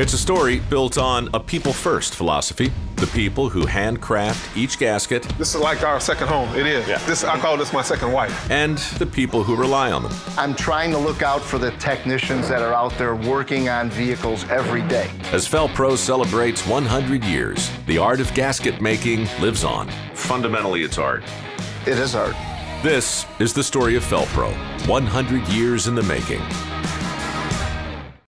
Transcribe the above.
It's a story built on a people first philosophy. The people who handcraft each gasket This is like our second home. It is. This I call this my second wife. and the people who rely on them. I'm trying to look out for the technicians that are out there working on vehicles every day. As Felpro celebrates 100 years, the art of gasket making lives on. Fundamentally, it's art. It is art. This is the story of Felpro, 100 years in the making.